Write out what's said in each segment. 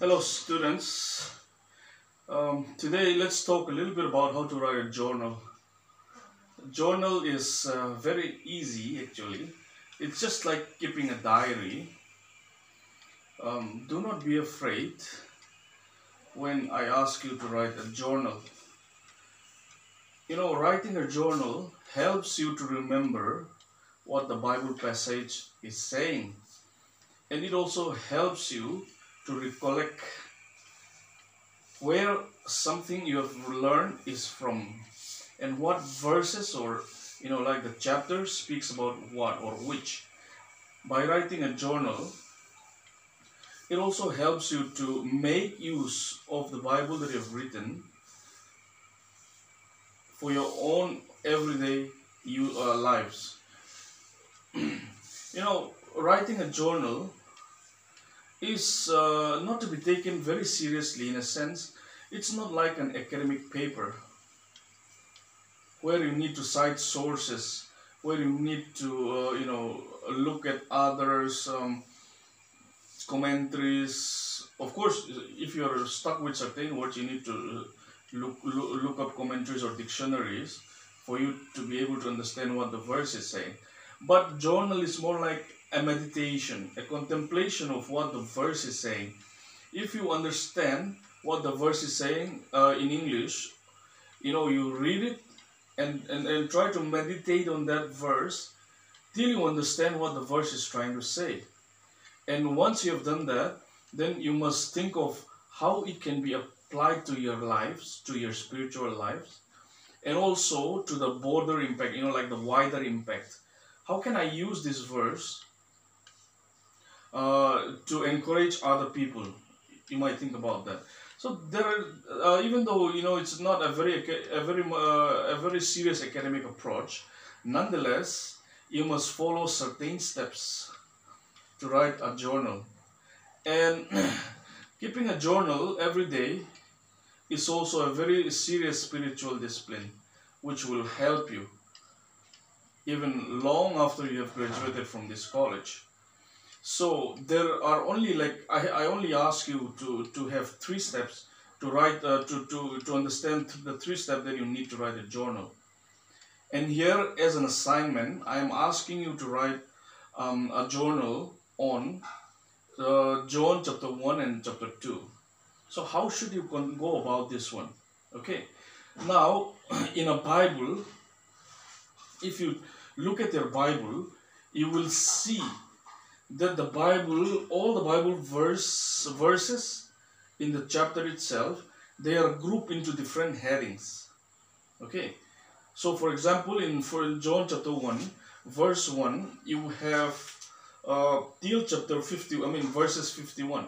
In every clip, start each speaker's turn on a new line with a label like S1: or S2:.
S1: Hello students. Um, today let's talk a little bit about how to write a journal. Journal is uh, very easy actually. It's just like keeping a diary. Um, do not be afraid when I ask you to write a journal. You know, writing a journal helps you to remember what the Bible passage is saying. And it also helps you to recollect where something you have learned is from and what verses or you know like the chapter speaks about what or which. By writing a journal it also helps you to make use of the bible that you have written for your own everyday you uh, lives. You know writing a journal is uh, not to be taken very seriously in a sense. It's not like an academic paper where you need to cite sources, where you need to, uh, you know, look at others' um, commentaries. Of course, if you are stuck with certain words, you need to look, look, look up commentaries or dictionaries for you to be able to understand what the verse is saying. But journal is more like a meditation, a contemplation of what the verse is saying. If you understand what the verse is saying uh, in English, you know, you read it and, and, and try to meditate on that verse till you understand what the verse is trying to say. And once you have done that, then you must think of how it can be applied to your lives, to your spiritual lives, and also to the broader impact, you know, like the wider impact. How can I use this verse uh, to encourage other people. You might think about that. So there are, uh, even though you know it's not a very a very uh, a very serious academic approach, nonetheless you must follow certain steps to write a journal, and keeping a journal every day is also a very serious spiritual discipline, which will help you even long after you have graduated from this college so there are only like I, I only ask you to to have three steps to write uh, to, to to understand the three steps that you need to write a journal. And here as an assignment I am asking you to write um, a journal on uh, John chapter 1 and chapter 2 so how should you go about this one? Okay. Now in a Bible if you look at your Bible you will see that the Bible, all the Bible verse verses in the chapter itself, they are grouped into different headings. Okay, so for example, in for John chapter one, verse one, you have uh, till chapter fifty. I mean verses fifty-one,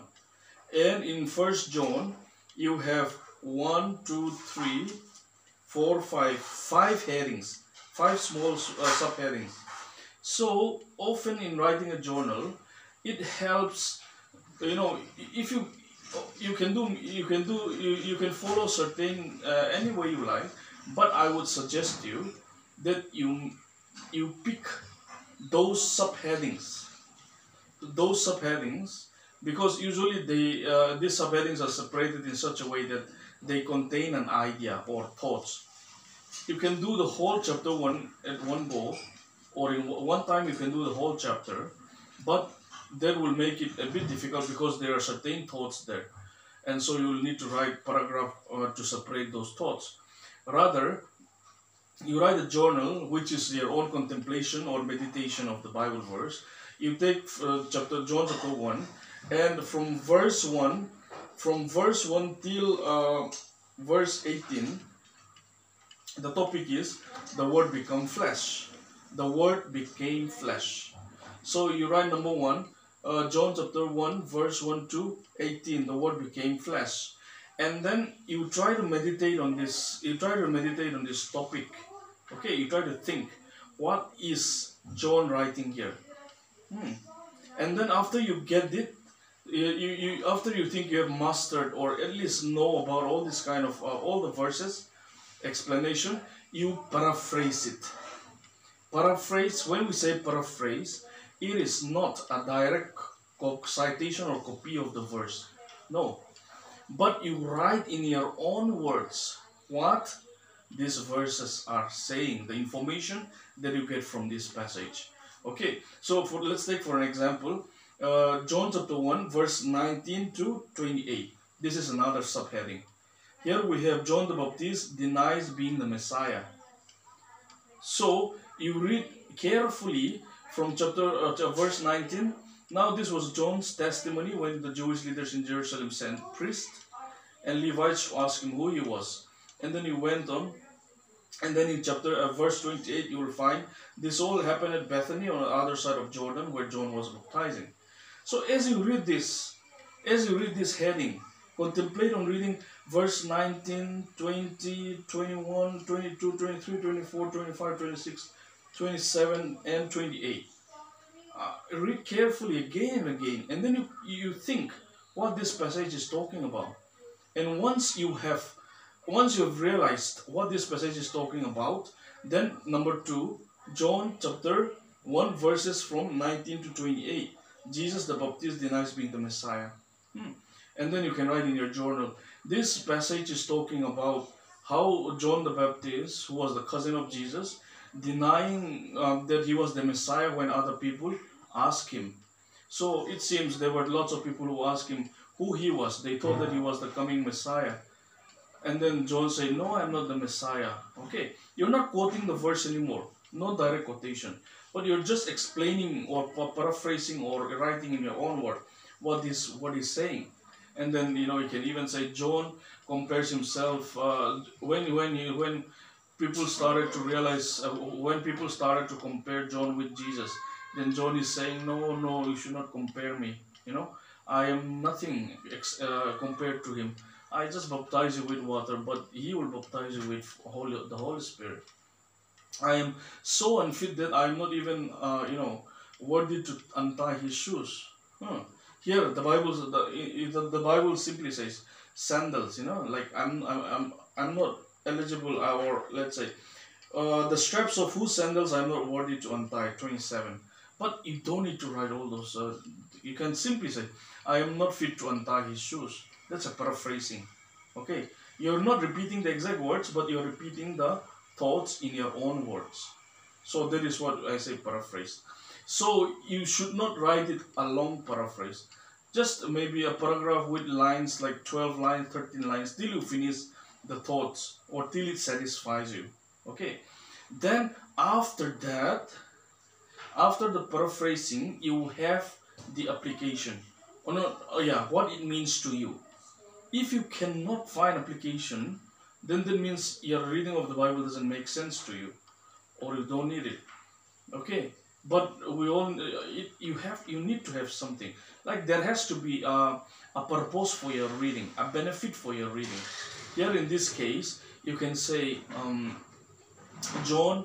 S1: and in First John, you have one, two, three, four, five, five headings, five small uh, subheadings so often in writing a journal, it helps, you know, if you you can do you can do you, you can follow certain uh, any way you like but i would suggest you that you you pick those subheadings. Those subheadings because usually they uh, these subheadings are separated in such a way that they contain an idea or thoughts. You can do the whole chapter one at one go or in one time you can do the whole chapter but that will make it a bit difficult because there are certain thoughts there. And so you will need to write paragraph uh, to separate those thoughts. Rather you write a journal which is your own contemplation or meditation of the bible verse. You take uh, chapter john chapter 1 and from verse 1 from verse 1 till uh, verse 18 the topic is the word become flesh the word became flesh. So you write number one, uh, John chapter 1, verse 1 to 18, the word became flesh. And then you try to meditate on this, you try to meditate on this topic. Okay, you try to think, what is John writing here? Hmm. And then after you get it, you, you, after you think you have mastered or at least know about all this kind of, uh, all the verses, explanation, you paraphrase it Paraphrase, when we say paraphrase, it is not a direct citation or copy of the verse. No. But you write in your own words what these verses are saying, the information that you get from this passage. Okay, so for let's take for an example, uh, John chapter 1, verse 19 to 28. This is another subheading. Here we have John the Baptist denies being the Messiah. So you read carefully from chapter uh, verse 19. Now this was John's testimony when the Jewish leaders in Jerusalem sent priests and Levites to ask him who he was. And then he went on. And then in chapter uh, verse 28 you will find this all happened at Bethany on the other side of Jordan where John was baptizing. So as you read this, as you read this heading, contemplate on reading verse 19, 20, 21, 22, 23, 24, 25, 26, 27, and 28. Uh, read carefully again and again, and then you, you think what this passage is talking about. And once you have once you have realized what this passage is talking about, then number two, John chapter 1 verses from 19 to 28. Jesus the Baptist denies being the Messiah. Hmm. And then you can write in your journal. This passage is talking about how John the Baptist, who was the cousin of Jesus, denying uh, that he was the Messiah when other people asked him. So it seems there were lots of people who asked him who he was. They thought that he was the coming Messiah. And then John said, No, I'm not the Messiah. Okay, you're not quoting the verse anymore. No direct quotation. But you're just explaining or paraphrasing or writing in your own word what is what he's saying. And then you know you can even say John compares himself uh, when when he, when people started to realize uh, when people started to compare John with Jesus. Then John is saying, No, no, you should not compare me. You know, I am nothing uh, compared to him. I just baptize you with water, but he will baptize you with Holy, the Holy Spirit. I am so unfit that I am not even, uh, you know, worthy to untie his shoes. Huh. Here, the Bible, the, the, the Bible simply says sandals. You know, like I'm, I'm, I'm, I'm not eligible, uh, or let's say, uh, the straps of whose sandals I'm not worthy to untie. Twenty-seven. But you don't need to write all those. Uh, you can simply say, I am not fit to untie his shoes. That's a paraphrasing. Okay, you're not repeating the exact words, but you're repeating the thoughts in your own words. So that is what I say paraphrase. So you should not write it a long paraphrase. Just maybe a paragraph with lines like 12 lines, 13 lines, till you finish the thoughts or till it satisfies you. Okay. Then after that, after the paraphrasing, you have the application. Oh no, oh yeah, what it means to you. If you cannot find application, then that means your reading of the Bible doesn't make sense to you, or you don't need it. Okay, but we all uh, it, you have you need to have something like there has to be a, a purpose for your reading, a benefit for your reading. Here in this case, you can say um, John,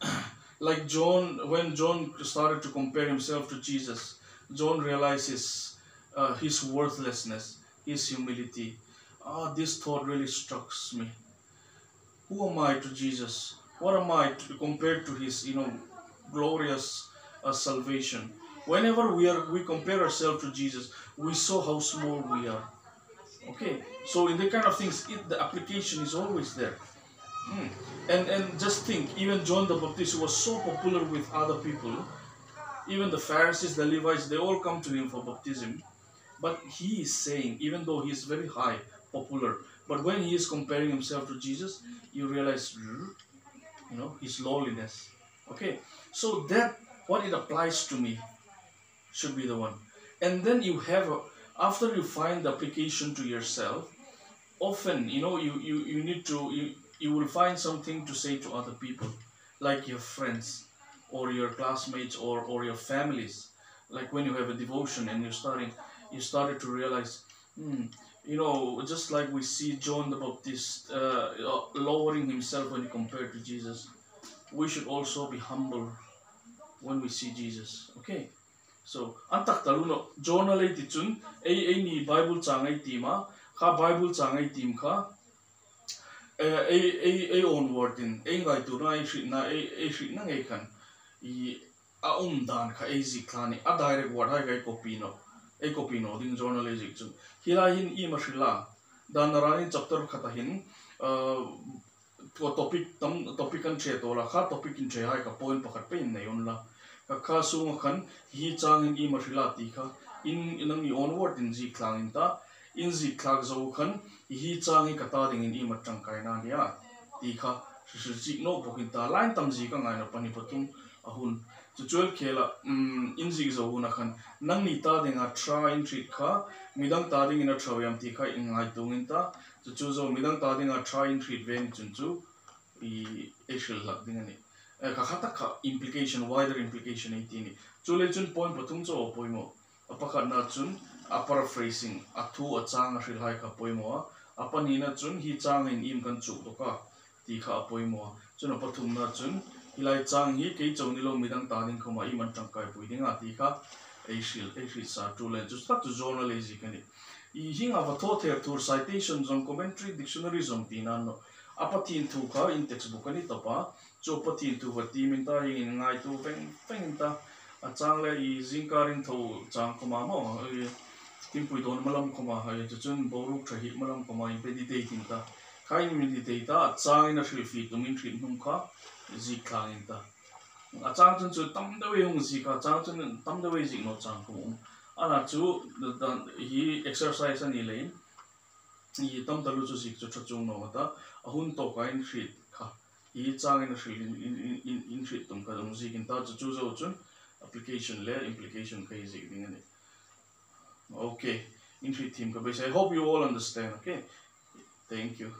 S1: like John when John started to compare himself to Jesus, John realizes uh, his worthlessness, his humility Ah, this thought really strikes me. Who am I to Jesus? What am I to, compared to His, you know, glorious uh, salvation? Whenever we are, we compare ourselves to Jesus, we saw how small we are. Okay, so in the kind of things, it, the application is always there. Hmm. And and just think, even John the Baptist was so popular with other people, even the Pharisees, the Levites, they all come to him for baptism. But he is saying, even though he is very high, popular. But when he is comparing himself to Jesus, you realize, you know, his lowliness. Okay, so that what it applies to me should be the one. And then you have a, after you find the application to yourself, often you know you you, you need to you, you will find something to say to other people, like your friends or your classmates or, or your families. Like when you have a devotion and you're starting you started to realize, hmm, you know, just like we see John the Baptist uh, lowering himself when he compared to Jesus, we should also be humble when we see Jesus. Okay? so an tak taluno journal ei ti chun ei ei ni bible changai tima kha bible changai tim kha ei eh, ei ei on word in ei ngai tu nai shi na ei ei shi na ngai khan i, a um dan kha ei zik khani a direct word hai gai copy no ei copy no ding journal ei zik chun. Hila hin, i ma shila, dan rani chapter khata hin eh, topic tam, topic kan che to la kha topic in che hai ka point pakhat pe in nei on la. ka su ma khan hi chang in i ma rila ti kha in inang i onward in ji klang in ta. In ji klag zo khan hi chang i kata ding in i ma tang kai na lia ti kha shi shi ji no bokin ta. Line tam ji ka ngai na pani patum ahun. Chu chol khela um in ji zo na khan nang ni ta denga tra in treat kha midang ta ding in a thawam ti kha in ngai tung in ta. Chu chu zo midang ta denga tra in treat ven chun chu. I eshil lak ding ani ka khata ka implication wider implication ei tini chule chun point patung cho poimo apaka na chun upper phrasing athu achang ri lai ka poimo apani na chun hi chang in im kan chu to ka ti kha poimo chun pathum na chun hilai chang hi ke chong ni lo midang ta ding khoma i man tangkai pui ding a ti kha ei shil ei shil sa chule just ta to journalism kani. i hinga va tho ther tur citation zon commentary dictionary zon tinan no apatin tu ka in textbook ani tapa. Cho patin tu wa ti min ta yin ngai tu peng peng ta. A chang le i jing karin tho chang koma mo. Tim pui don malam koma ha ye chun boruk thahi malam koma in pe di te tin ta. Kain min di te ta chang na shri fi tung in thrim hum kha ji khang in ta. A chang chun chu tam da we hung ji ka chang chun tam da we ji no chang ko ana chu hi exercise ani lein. 이 담달로 주식 저 저쪽 넘어다. 아훈 또 가인 시 카. 이 장에는 시인인인시 동가 음식인 다 저조저 좀 application le implication ka is igning ne okay in team ka base i hope you all understand. okay thank you.